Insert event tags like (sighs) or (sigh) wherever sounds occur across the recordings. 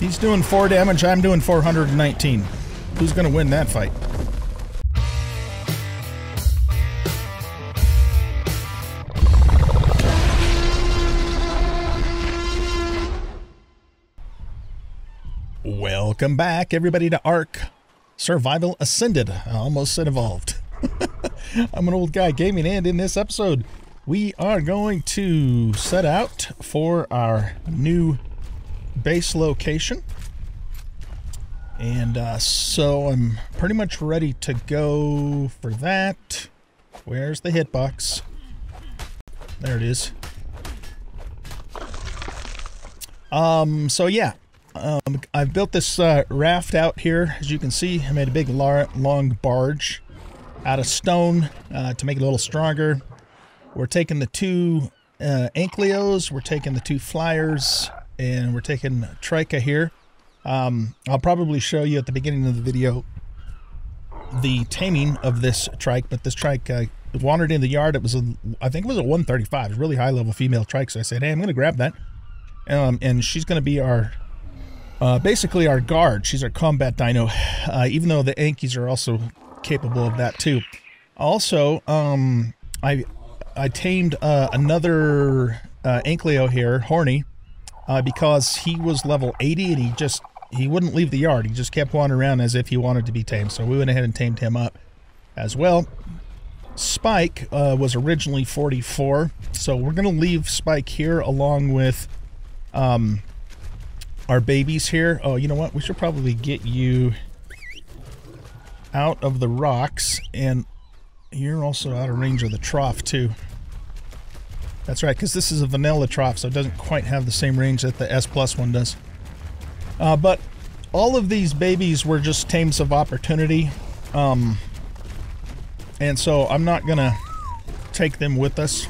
He's doing 4 damage, I'm doing 419. Who's to win that fight? Welcome back, everybody, to Ark Survival Ascended. I almost said evolved. (laughs) I'm an old guy gaming, and in this episode, we are going to set out for our new base location. And uh, so I'm pretty much ready to go for that. Where's the hitbox? There it is. Um, so yeah, um, I've built this uh, raft out here. As you can see, I made a big long barge out of stone uh, to make it a little stronger. We're taking the two uh, Ankylos, we're taking the two Flyers, and we're taking Trika here. Um, I'll probably show you at the beginning of the video the taming of this trike, but this trike uh, wandered in the yard. It was, a, I think it was a 135. It really high level female trike. So I said, hey, I'm going to grab that. Um, and she's going to be our, uh, basically our guard. She's our combat dino, uh, even though the Ankies are also capable of that too. Also, um, I, I tamed uh, another uh, Ankylo here, Horny, uh, because he was level 80 and he just he wouldn't leave the yard. He just kept wandering around as if he wanted to be tamed. So we went ahead and tamed him up as well. Spike uh, was originally 44, so we're going to leave Spike here along with um, our babies here. Oh, you know what? We should probably get you out of the rocks, and you're also out of range of the trough too. That's right, because this is a vanilla trough, so it doesn't quite have the same range that the S Plus one does. Uh, but all of these babies were just tames of opportunity. Um, and so I'm not going to take them with us.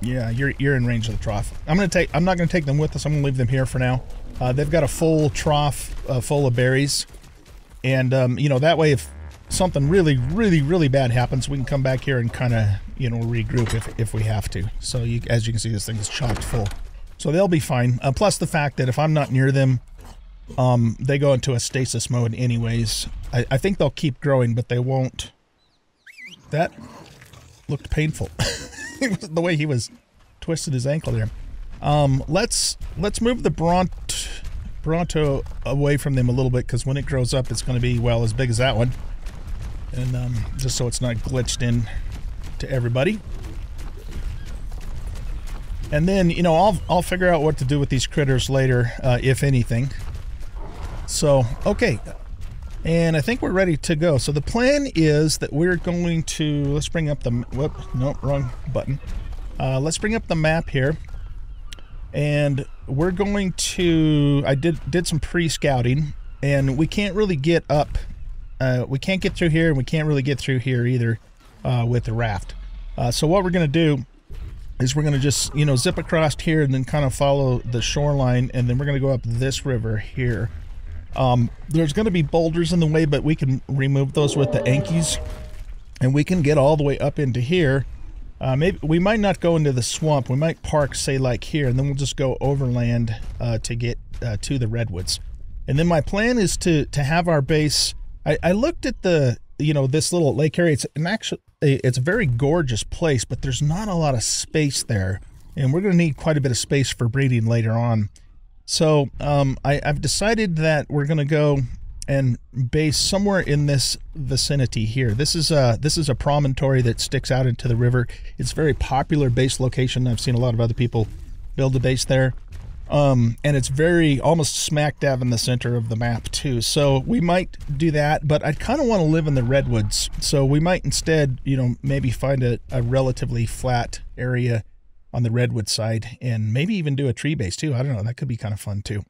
Yeah, you're, you're in range of the trough. I'm to take, I'm not going to take them with us. I'm going to leave them here for now. Uh, they've got a full trough uh, full of berries. And, um, you know, that way if something really, really, really bad happens, we can come back here and kind of, you know, regroup if, if we have to. So you, as you can see, this thing is chocked full. So they'll be fine. Uh, plus the fact that if I'm not near them, um, they go into a stasis mode anyways. I, I think they'll keep growing, but they won't. That looked painful. (laughs) the way he was twisted his ankle there. Um, let's let's move the Bront Bronto away from them a little bit because when it grows up, it's going to be well as big as that one, and um, just so it's not glitched in to everybody. And then, you know, I'll, I'll figure out what to do with these critters later, uh, if anything. So, okay. And I think we're ready to go. So the plan is that we're going to, let's bring up the, whoop, no, wrong button. Uh, let's bring up the map here. And we're going to, I did, did some pre-scouting and we can't really get up, uh, we can't get through here and we can't really get through here either uh, with the raft. Uh, so what we're going to do is we're going to just, you know, zip across here and then kind of follow the shoreline and then we're going to go up this river here. Um, there's going to be boulders in the way, but we can remove those with the Ankies and we can get all the way up into here. Uh, maybe we might not go into the swamp. We might park, say, like here, and then we'll just go overland uh, to get uh, to the redwoods. And then my plan is to to have our base. I, I looked at the you know this little lake area. It's an actual it's a very gorgeous place, but there's not a lot of space there. And we're going to need quite a bit of space for breeding later on. So um, I, I've decided that we're going to go and base somewhere in this vicinity here. This is a this is a promontory that sticks out into the river. It's a very popular base location. I've seen a lot of other people build a base there. Um, and it's very almost smack dab in the center of the map too. So we might do that, but I kind of want to live in the redwoods. So we might instead, you know, maybe find a, a relatively flat area on the redwood side and maybe even do a tree base too. I don't know. That could be kind of fun too.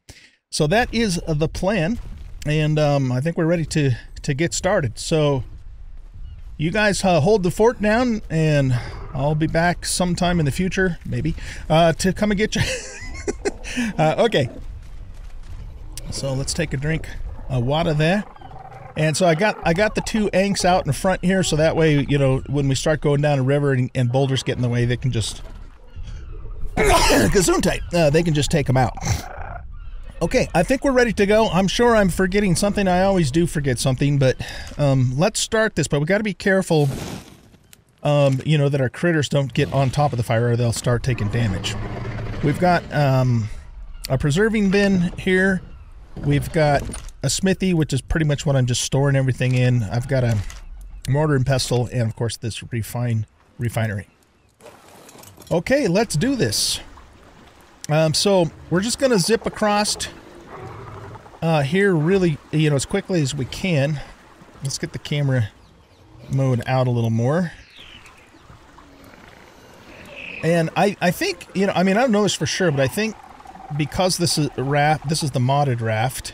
So that is the plan. And um, I think we're ready to, to get started. So you guys uh, hold the fort down and I'll be back sometime in the future, maybe, uh, to come and get you. (laughs) (laughs) uh, okay. So let's take a drink of water there. And so I got I got the two anks out in front here, so that way, you know, when we start going down a river and, and boulders get in the way, they can just (coughs) gazoon. Uh, they can just take them out. Okay, I think we're ready to go. I'm sure I'm forgetting something. I always do forget something, but um, let's start this. But we got to be careful, um, you know, that our critters don't get on top of the fire or they'll start taking damage. We've got um, a preserving bin here. We've got a smithy, which is pretty much what I'm just storing everything in. I've got a mortar and pestle, and of course this refine refinery. Okay, let's do this. Um, so we're just to zip across uh, here really, you know, as quickly as we can. Let's get the camera mode out a little more. And I, I think, you know, I mean, I don't know this for sure, but I think because this is raft, this is the modded raft,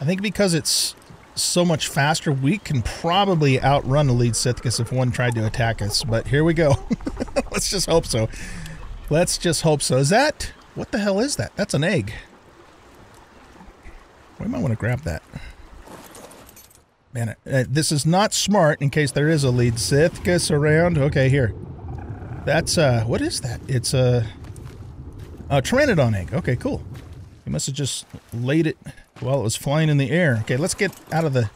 I think because it's so much faster, we can probably outrun the Leedsichthys if one tried to attack us. But here we go. (laughs) Let's just hope so. Let's just hope so. Is that... What the hell is that? That's an egg. We might want to grab that. Man, uh, this is not smart in case there is a lead Leedsichthys around. Okay, here. That's, uh, what is that? It's a, Uh, a Pteranodon egg. Okay, cool. He must have just laid it while it was flying in the air. Okay, let's get out of the...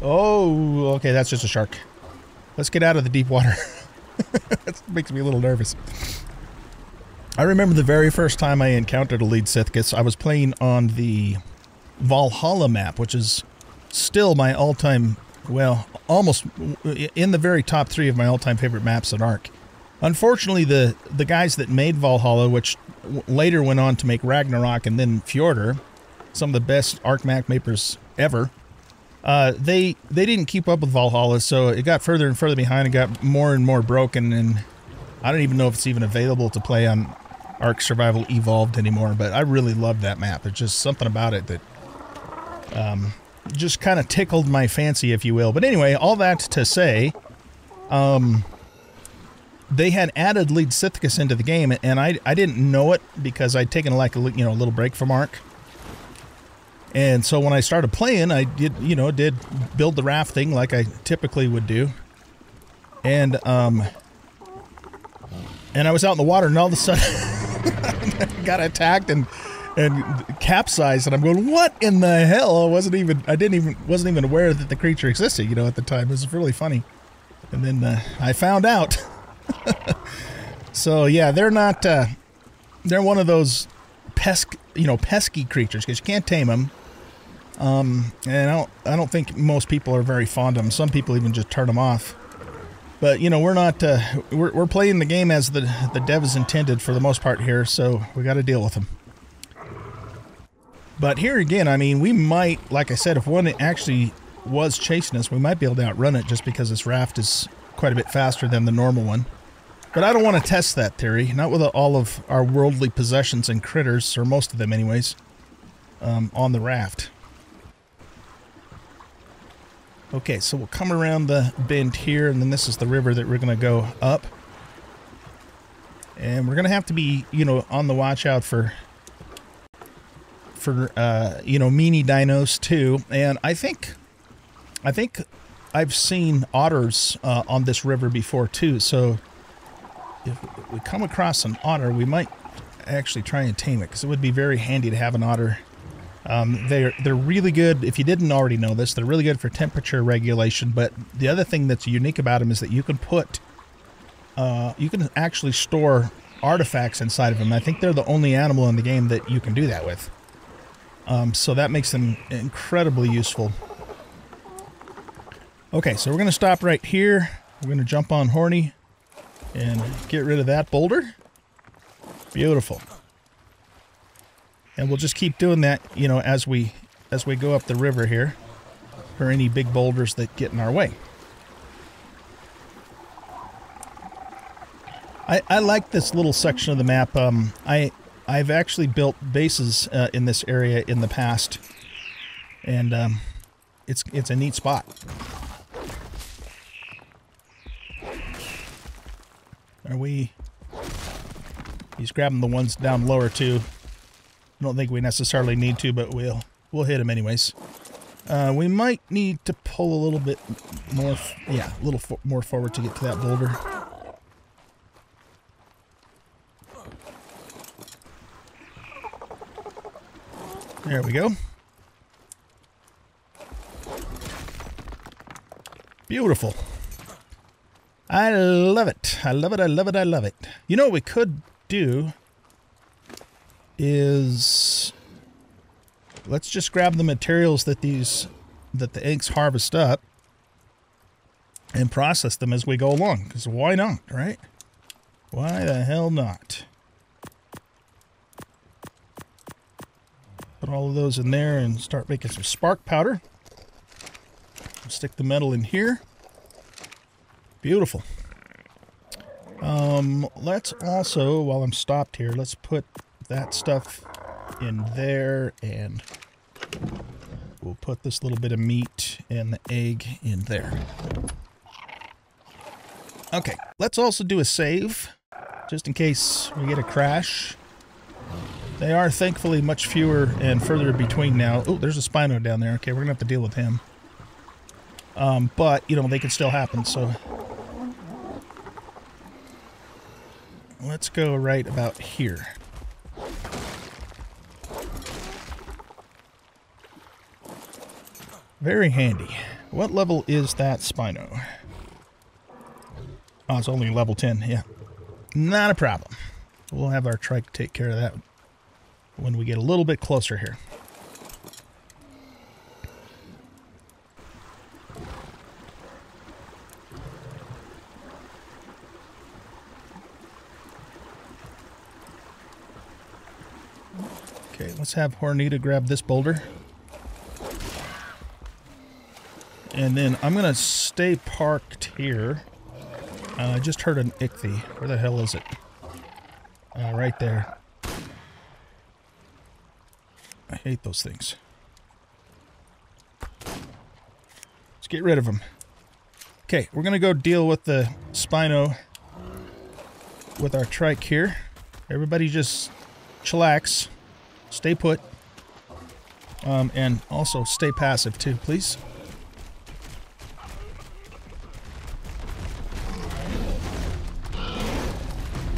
Oh, okay, that's just a shark. Let's get out of the deep water. (laughs) that makes me a little nervous. I remember the very first time I encountered a Leedsichthys, I was playing on the Valhalla map, which is still my all-time, well, almost in the very top three of my all-time favorite maps at Ark. Unfortunately, the, the guys that made Valhalla, which later went on to make Ragnarok and then Fjordur, some of the best Ark map makers ever, uh, they they didn't keep up with Valhalla, so it got further and further behind and got more and more broken, and I don't even know if it's even available to play on Ark Survival Evolved anymore, but I really love that map. There's just something about it that um, just kind of tickled my fancy, if you will. But anyway, all that to say, um, they had added Leedsichthys into the game, and I, I didn't know it because I'd taken like a you know a little break from Ark. And so when I started playing, I did you know did build the raft thing like I typically would do, and um, and I was out in the water, and all of a sudden. (laughs) got attacked and and capsized and I'm going what in the hell I wasn't even I didn't even wasn't even aware that the creature existed you know at the time it was really funny and then uh, I found out (laughs) (laughs) so yeah they're not uh, they're one of those pesk you know pesky creatures because you can't tame them um, and I don't I don't think most people are very fond of them some people even just turn them off. But you know, we're not uh, we're we're playing the game as the the dev is intended for the most part here, so we got to deal with them. But here again, I mean, we might, like I said, if one actually was chasing us, we might be able to outrun it just because this raft is quite a bit faster than the normal one. But I don't want to test that theory, not with all of our worldly possessions and critters, or most of them anyways, um, on the raft. Okay, so we'll come around the bend here, and then this is the river that we're going to go up. And we're going to have to be, you know, on the watch out for, for uh, you know, meanie dinos too. And I think, I think I've seen otters uh, on this river before too. So if we come across an otter, we might actually try and tame it because it would be very handy to have an otter um, they're they're really good. If you didn't already know this, they're really good for temperature regulation. But the other thing that's unique about them is that you can put, uh, you can actually store artifacts inside of them. I think they're the only animal in the game that you can do that with. Um, so that makes them incredibly useful. Okay, so we're going to stop right here. We're going to jump on Horny and get rid of that boulder. Beautiful. And we'll just keep doing that you know as we as we go up the river here for any big boulders that get in our way. I, I like this little section of the map. Um, I I've actually built bases uh, in this area in the past. And um, it's it's a neat spot are we he's grabbing the ones down lower too I don't think we necessarily need to, but we'll we'll hit him anyways. Uh, we might need to pull a little bit more, yeah, a little fo more forward to get to that boulder. There we go. Beautiful. I love it. I love it. I love it. I love it. You know what we could do is let's just grab the materials that these that the inks harvest up and process them as we go along because why not right why the hell not put all of those in there and start making some spark powder stick the metal in here beautiful um let's also while i'm stopped here let's put that stuff in there and we'll put this little bit of meat and the egg in there. Okay, let's also do a save, just in case we get a crash. They are thankfully much fewer and further between now. Oh, there's a Spino down there. Okay, we're going to have to deal with him. Um, but, you know, they can still happen, so... Let's go right about here. Very handy. What level is that Spino? Oh, it's only level 10, yeah. Not a problem. We'll have our trike take care of that when we get a little bit closer here. Okay, let's have Hornita grab this boulder. And then I'm going to stay parked here. Uh, I just heard an ichthy. Where the hell is it? Uh, right there. I hate those things. Let's get rid of them. Okay, we're going to go deal with the Spino with our trike here. Everybody just chillax. Stay put. Um, and also stay passive too, please.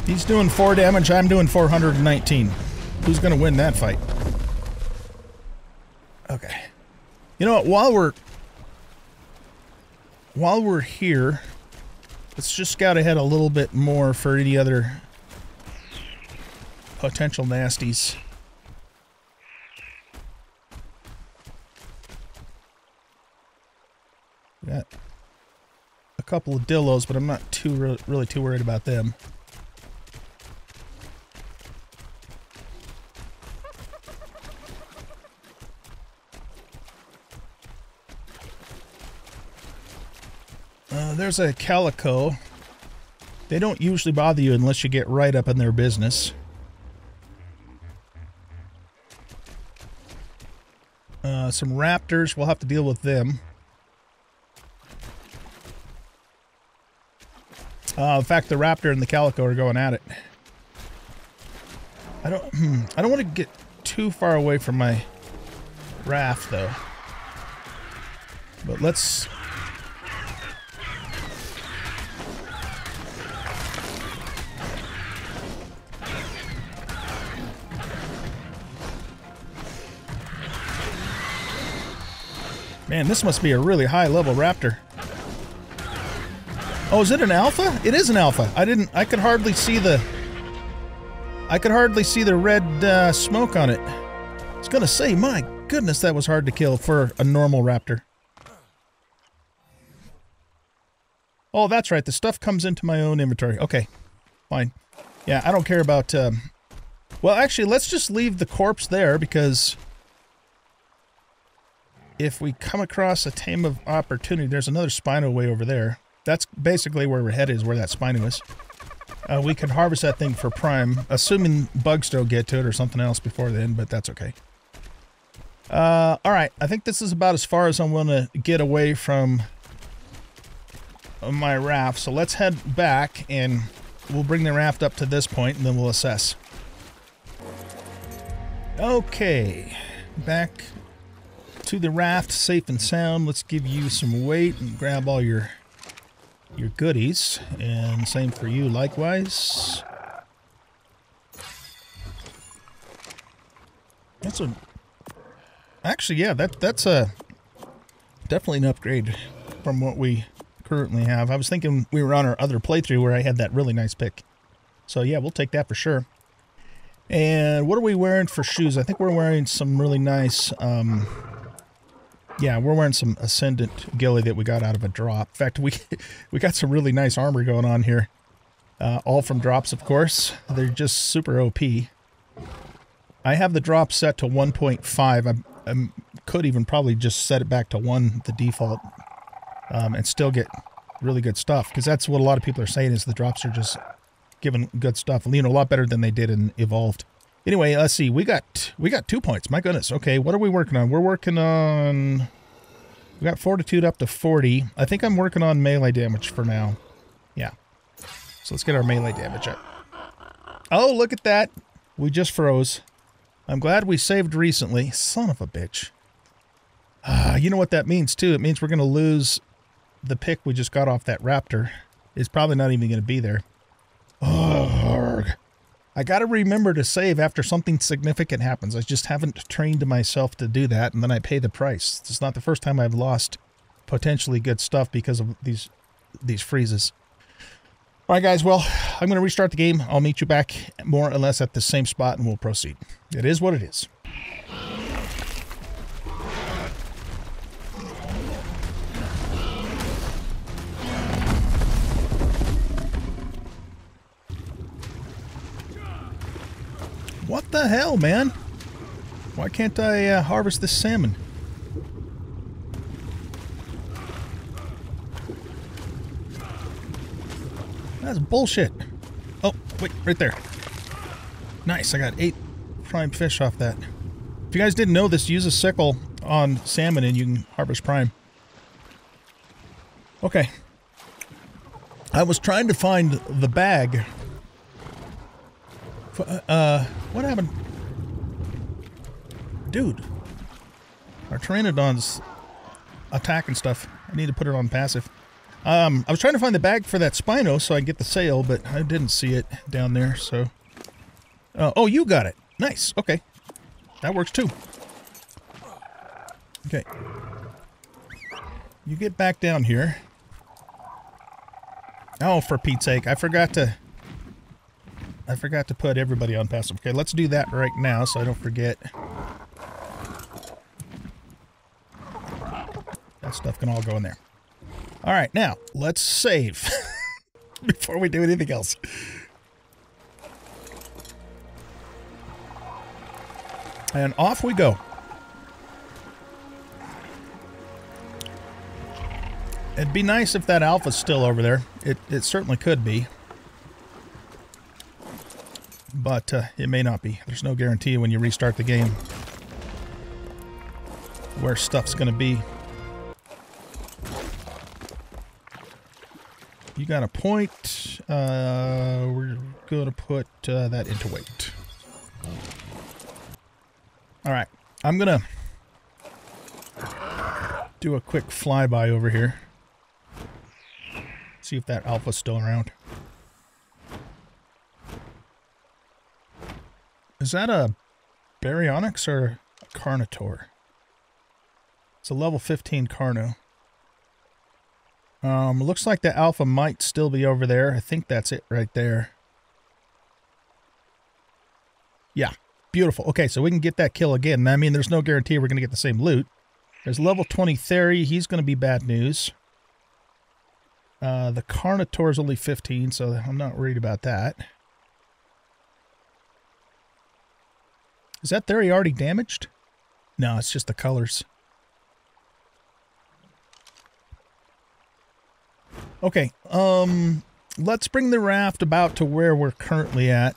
He's doing 4 damage, I'm doing 419. Who's going to win that fight? Okay. You know what, while we're... While we're here, let's just scout ahead a little bit more for any other potential nasties. Got a couple of dillos, but I'm not too really too worried about them. there's a calico. They don't usually bother you unless you get right up in their business. Uh, some raptors, we'll have to deal with them. Uh, in fact, the raptor and the calico are going at it. I don't. Hmm, I don't want to get too far away from my raft, though. But let's Man, this must be a really high level raptor. Oh, is it an alpha? It is an alpha. I didn't, I could hardly see the, I could hardly see the red uh, smoke on it. I was gonna say, my goodness, that was hard to kill for a normal raptor. Oh, that's right. The stuff comes into my own inventory. Okay, fine. Yeah, I don't care about, um, well, actually, let's just leave the corpse there because if we come across a tame of opportunity, there's another Spino way over there. That's basically where we're headed, is where that Spino was. Uh, we could harvest that thing for prime, assuming bugs don't get to it or something else before then, but that's okay. Uh, alright, I think this is about as far as I'm going to get away from my raft. So let's head back and we'll bring the raft up to this point and then we'll assess. Okay, back to the raft safe and sound. Let's give you some weight and grab all your your goodies. And same for you likewise. That's a actually, yeah, that that's a definitely an upgrade from what we currently have. I was thinking we were on our other playthrough where I had that really nice pick. So yeah, we'll take that for sure. And what are we wearing for shoes? I think we're wearing some really nice, um, yeah, we're wearing some Ascendant Ghillie that we got out of a drop. In fact, we (laughs) we got some really nice armor going on here. Uh, all from drops, of course. They're just super OP. I have the drop set to 1.5. I, I could even probably just set it back to 1, the default, um, and still get really good stuff. Because that's what a lot of people are saying is the drops are just giving good stuff. You know, a lot better than they did in Evolved. Anyway, let's see. We got we got two points. My goodness. Okay, what are we working on? We're working on... We got Fortitude up to 40. I think I'm working on melee damage for now. Yeah. So let's get our melee damage up. Oh, look at that. We just froze. I'm glad we saved recently. Son of a bitch. Ah, you know what that means, too? It means we're going to lose the pick we just got off that raptor. It's probably not even going to be there. Oh, I got to remember to save after something significant happens. I just haven't trained myself to do that, and then I pay the price. It's not the first time I've lost potentially good stuff because of these these freezes. All right, guys. Well, I'm going to restart the game. I'll meet you back more or less at the same spot, and we'll proceed. It is what it is. The hell, man? Why can't I uh, harvest this salmon? That's bullshit. Oh, wait, right there. Nice, I got eight prime fish off that. If you guys didn't know this, use a sickle on salmon and you can harvest prime. Okay. I was trying to find the bag. Uh, what happened? Dude. Our Pteranodon's attacking stuff. I need to put it on passive. Um, I was trying to find the bag for that Spino so I get the sail, but I didn't see it down there, so... Uh, oh, you got it. Nice. Okay. That works too. Okay. You get back down here. Oh, for Pete's sake. I forgot to... I forgot to put everybody on passive. Okay, let's do that right now so I don't forget. That stuff can all go in there. All right, now let's save (laughs) before we do anything else. And off we go. It'd be nice if that alpha's still over there. It, it certainly could be. But uh, it may not be. There's no guarantee when you restart the game where stuff's going to be. You got a point. Uh, we're going to put uh, that into weight. All right. I'm going to do a quick flyby over here. See if that alpha's still around. Is that a Baryonyx or a Carnotaur? It's a level 15 Carno. Um, looks like the alpha might still be over there. I think that's it right there. Yeah, beautiful. Okay, so we can get that kill again. I mean, there's no guarantee we're going to get the same loot. There's level 20 Theory. He's going to be bad news. Uh, the Carnotaur is only 15, so I'm not worried about that. Is that Theory already damaged? No, it's just the colors. Okay, um, let's bring the raft about to where we're currently at.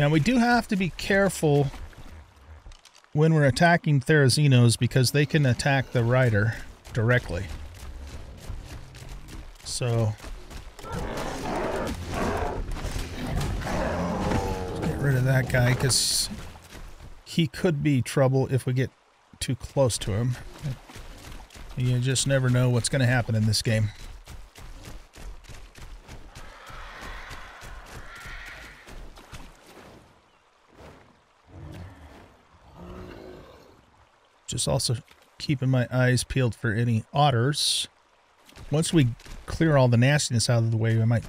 Now we do have to be careful when we're attacking Therizinos because they can attack the rider directly. So get rid of that guy because he could be trouble if we get too close to him. You just never know what's going to happen in this game. Just also keeping my eyes peeled for any otters. Once we clear all the nastiness out of the way, I might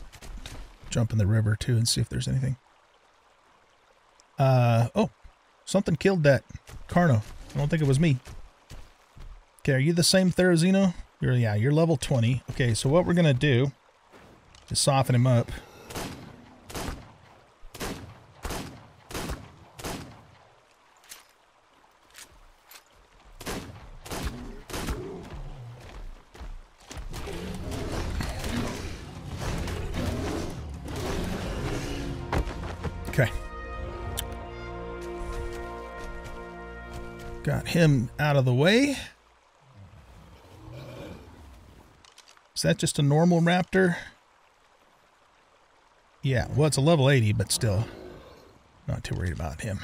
jump in the river too and see if there's anything. Uh, oh, something killed that Carno. I don't think it was me. Okay, are you the same Therizino? You're, yeah, you're level 20. Okay, so what we're going to do is soften him up. Him out of the way. Is that just a normal raptor? Yeah, well, it's a level 80, but still not too worried about him.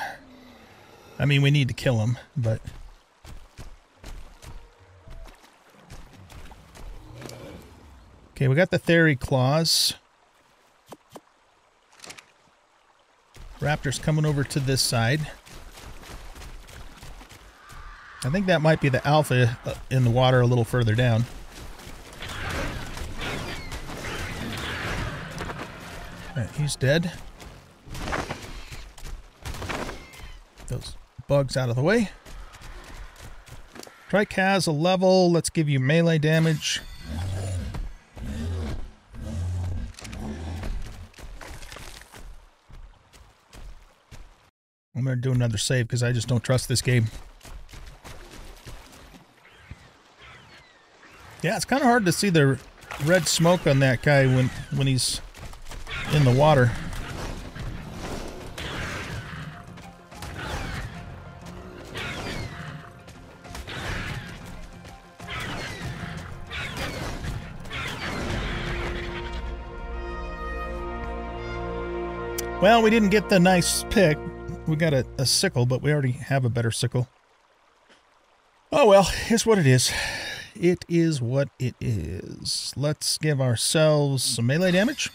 I mean, we need to kill him, but... Okay, we got the Theory Claws. Raptor's coming over to this side. I think that might be the alpha uh, in the water a little further down. Right, he's dead. Those bugs out of the way. Trike has a level. Let's give you melee damage. I'm going to do another save because I just don't trust this game. Yeah, it's kind of hard to see the red smoke on that guy when when he's in the water. Well, we didn't get the nice pick. We got a, a sickle, but we already have a better sickle. Oh well, here's what it is it is what it is. Let's give ourselves some melee damage.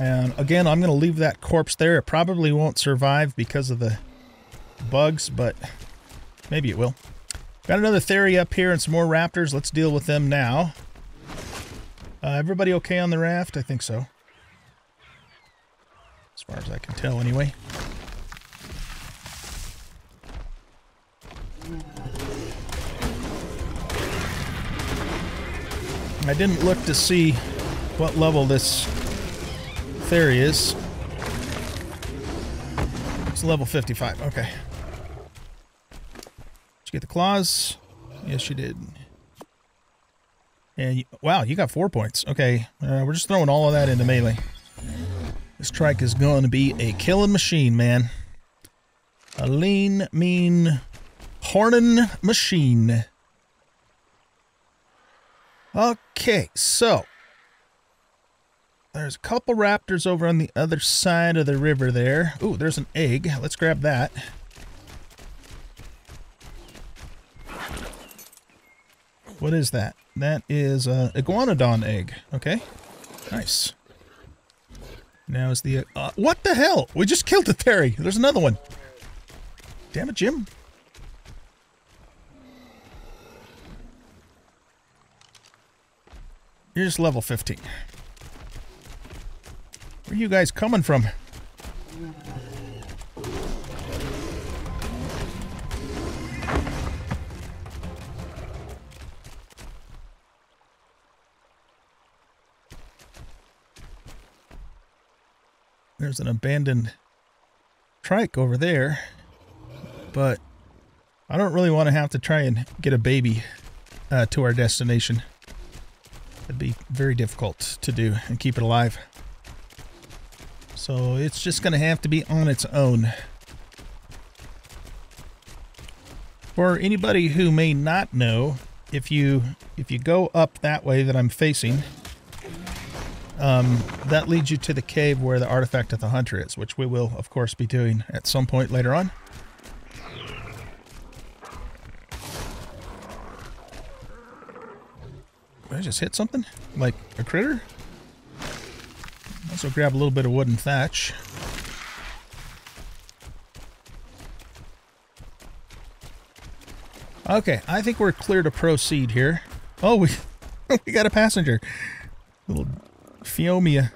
And again, I'm going to leave that corpse there. It probably won't survive because of the bugs, but maybe it will. Got another theory up here and some more raptors. Let's deal with them now. Uh, everybody okay on the raft? I think so. As far as I can tell, anyway. I didn't look to see what level this theory is. It's level 55. Okay. Did you get the claws? Yes, you did. And you, wow, you got four points. Okay, uh, we're just throwing all of that into melee. This trike is going to be a killing machine, man. A lean, mean, horning machine. Okay, so there's a couple raptors over on the other side of the river there. Ooh, there's an egg. Let's grab that. What is that? That is a iguanodon egg. Okay, nice. Now is the... Uh, what the hell? We just killed the theory. There's another one. Damn it, Jim. You're just level 15. Where are you guys coming from? There's an abandoned trike over there, but I don't really want to have to try and get a baby uh, to our destination. It'd be very difficult to do and keep it alive. So it's just going to have to be on its own. For anybody who may not know, if you if you go up that way that I'm facing, um, that leads you to the cave where the artifact of the hunter is, which we will, of course, be doing at some point later on. Just hit something? Like a critter? Also grab a little bit of wooden thatch. Okay, I think we're clear to proceed here. Oh, we (laughs) we got a passenger. Little Phiomia.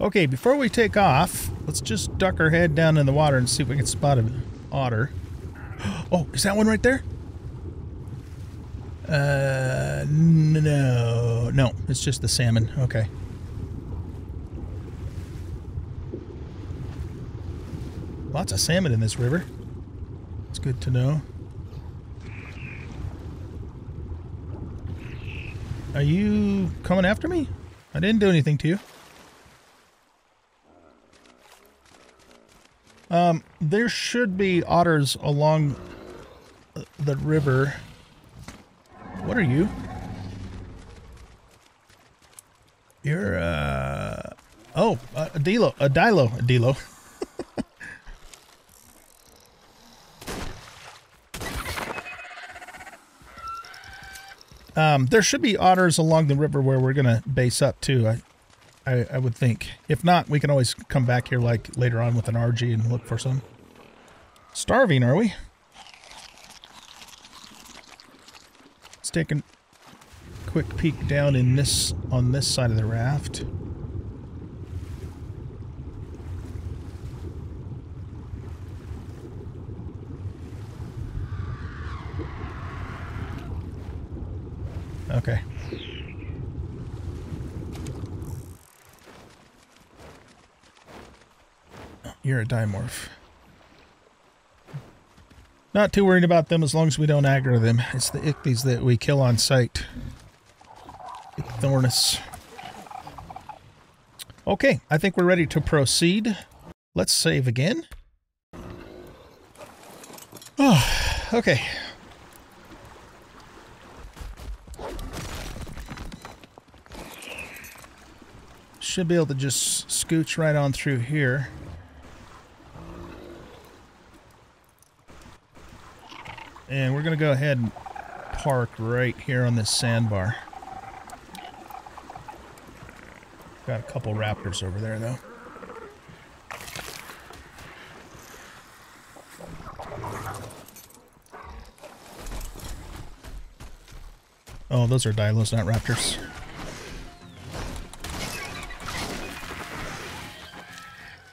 Okay, before we take off, let's just duck our head down in the water and see if we can spot an otter. (gasps) Oh, is that one right there? Uh, no. No, it's just the salmon. Okay. Lots of salmon in this river. It's good to know. Are you coming after me? I didn't do anything to you. Um, there should be otters along the river. What are you? You're, uh... Oh, a Dilo. A Dilo. A (laughs) Dilo. um, there should be otters along the river where we're to base up, too. I, I, I would think. If not, we can always come back here like later on with an Argy and look for some. Starving, are we? Take a quick peek down in this on this side of the raft. Okay. You're a dimorph. Not too worried about them as long as we don't aggro them. It's the ichthyes that we kill on sight. Ichthornis. Okay, I think we're ready to proceed. Let's save again. Oh, (sighs) okay. Should be able to just scooch right on through here. And we're going to go ahead and park right here on this sandbar. Got a couple raptors over there, though. Oh, those are dilos, not raptors.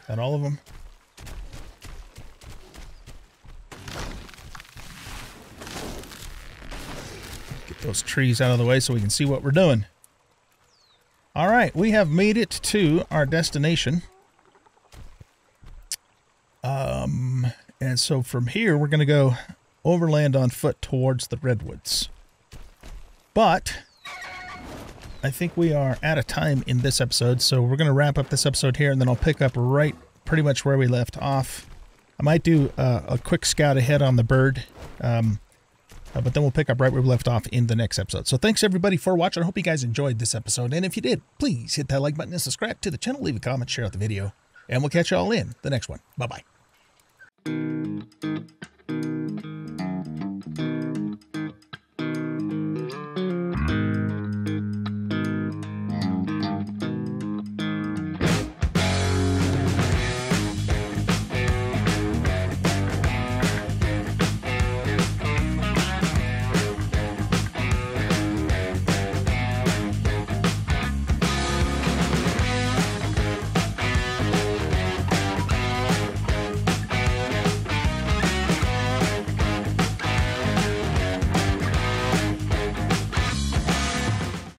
Got all of them? Those trees out of the way so we can see what we're doing. All right, we have made it to our destination. Um, and so from here, we're going to go overland on foot towards the redwoods. But I think we are out of time in this episode, so we're going to wrap up this episode here, and then I'll pick up right pretty much where we left off. I might do uh, a quick scout ahead on the bird. Um, uh, but then we'll pick up right where we left off in the next episode. So thanks everybody for watching. I hope you guys enjoyed this episode. And if you did, please hit that like button and subscribe to the channel. Leave a comment, share out the video. And we'll catch you all in the next one. Bye-bye.